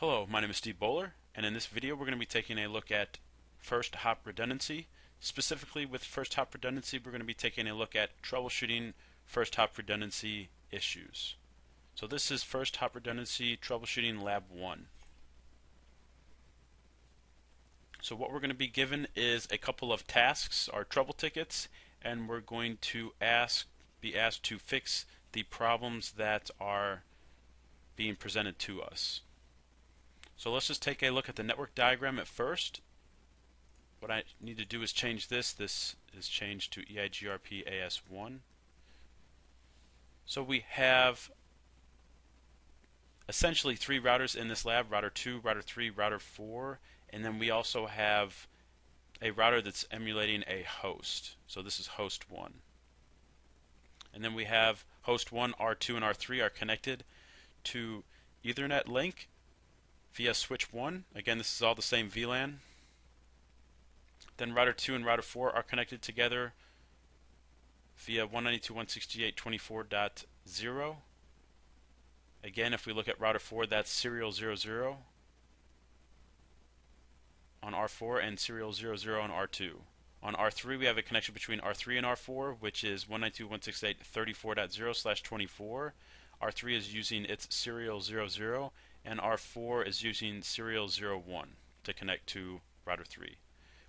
Hello, my name is Steve Bowler, and in this video we're going to be taking a look at first hop redundancy. Specifically with first hop redundancy, we're going to be taking a look at troubleshooting first hop redundancy issues. So this is first hop redundancy troubleshooting lab 1. So what we're going to be given is a couple of tasks, our trouble tickets, and we're going to ask be asked to fix the problems that are being presented to us. So let's just take a look at the network diagram at first. What I need to do is change this. This is changed to EIGRP AS1. So we have essentially three routers in this lab, router 2, router 3, router 4, and then we also have a router that's emulating a host. So this is host 1. And then we have host 1, R2, and R3 are connected to Ethernet link via switch 1. Again, this is all the same VLAN. Then router 2 and router 4 are connected together via 192.168.24.0. Again, if we look at router 4, that's serial 00 on R4 and serial 00 on R2. On R3, we have a connection between R3 and R4, which is 192.168.34.0 slash 24. R3 is using its serial 00, and R4 is using serial 01 to connect to router 3.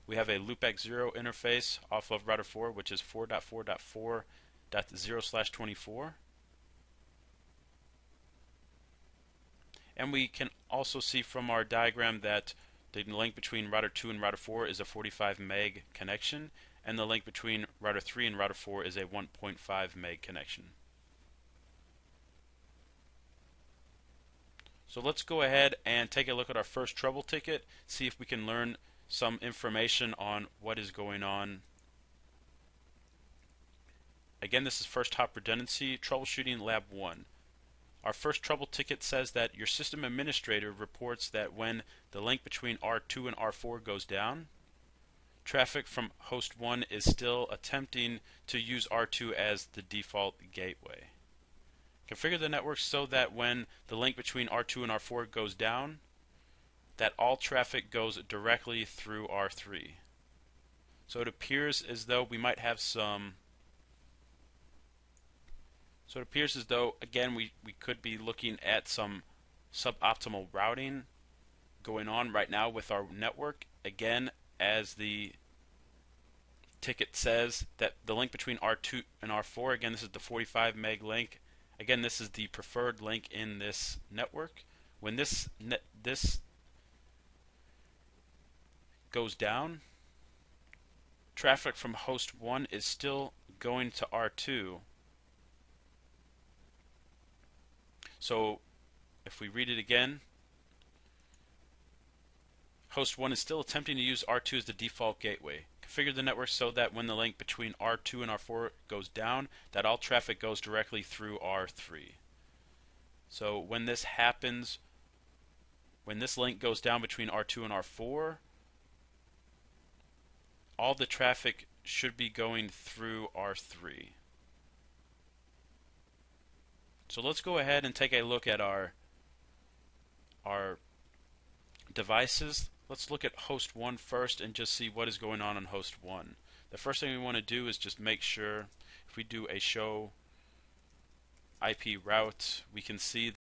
We have a loopback 0 interface off of router 4, which is 4.4.4.0 slash 24. And we can also see from our diagram that the link between router 2 and router 4 is a 45 meg connection, and the link between router 3 and router 4 is a 1.5 meg connection. So let's go ahead and take a look at our first trouble ticket, see if we can learn some information on what is going on. Again, this is first hop redundancy troubleshooting lab 1. Our first trouble ticket says that your system administrator reports that when the link between R2 and R4 goes down, traffic from host 1 is still attempting to use R2 as the default gateway. Configure the network so that when the link between R2 and R4 goes down, that all traffic goes directly through R3. So it appears as though we might have some so it appears as though again we, we could be looking at some suboptimal routing going on right now with our network again as the ticket says that the link between R2 and R4 again this is the 45 meg link Again, this is the preferred link in this network. When this net, this goes down, traffic from host 1 is still going to R2. So if we read it again, host 1 is still attempting to use R2 as the default gateway configure the network so that when the link between R2 and R4 goes down, that all traffic goes directly through R3. So when this happens, when this link goes down between R2 and R4, all the traffic should be going through R3. So let's go ahead and take a look at our our devices let's look at host 1 first and just see what is going on on host 1. The first thing we want to do is just make sure if we do a show IP route we can see